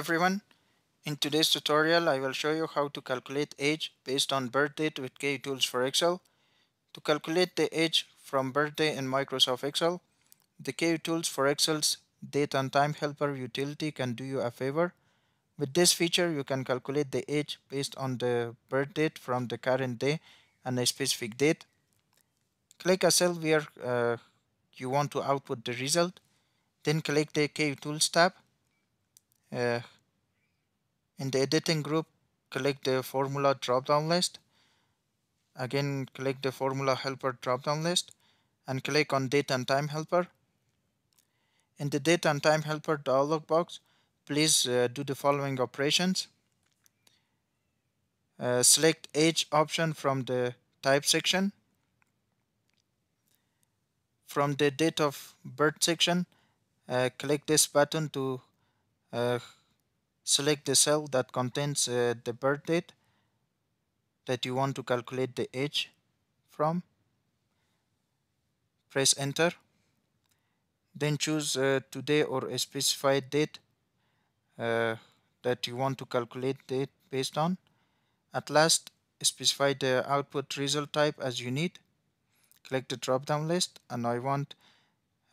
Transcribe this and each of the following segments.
everyone. In today's tutorial, I will show you how to calculate age based on birth date with Kutools for Excel. To calculate the age from birthday in Microsoft Excel, the Kutools for Excel's Date and Time Helper utility can do you a favor. With this feature, you can calculate the age based on the birth date from the current day and a specific date. Click a cell where uh, you want to output the result. Then click the Kutools tab. Uh, in the editing group, click the formula drop-down list. Again, click the formula helper drop-down list and click on date and time helper. In the date and time helper dialog box, please uh, do the following operations. Uh, select age option from the type section. From the date of birth section, uh, click this button to uh, select the cell that contains uh, the birth date that you want to calculate the age from. Press enter. Then choose uh, today or a specified date uh, that you want to calculate date based on. At last, specify the output result type as you need. Click the drop down list and I want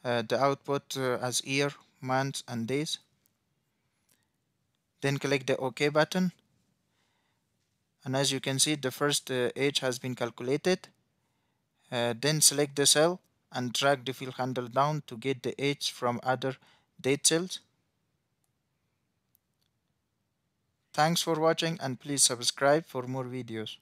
uh, the output uh, as year, months and days. Then click the OK button. And as you can see, the first uh, age has been calculated. Uh, then select the cell and drag the fill handle down to get the age from other date cells. Thanks for watching and please subscribe for more videos.